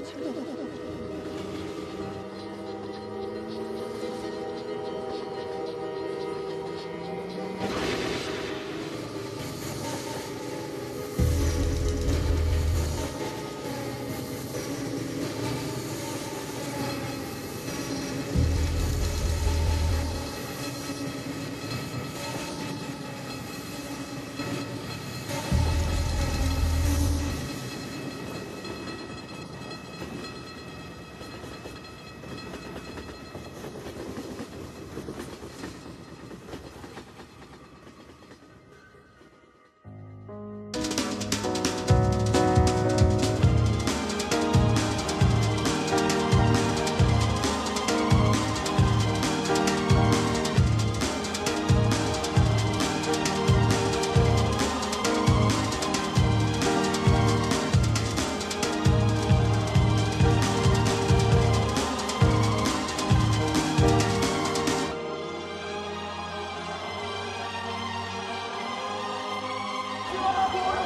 춤추고. Lord.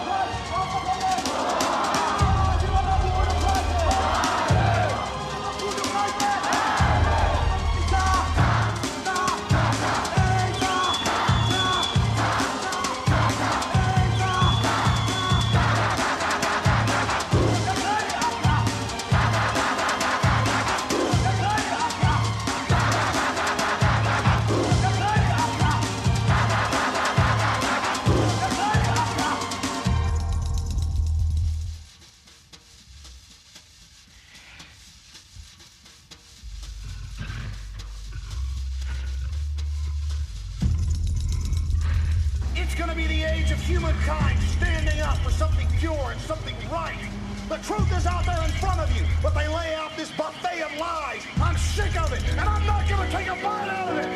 It's gonna be the age of humankind standing up for something pure and something right. The truth is out there in front of you, but they lay out this buffet of lies. I'm sick of it, and I'm not gonna take a bite out of it.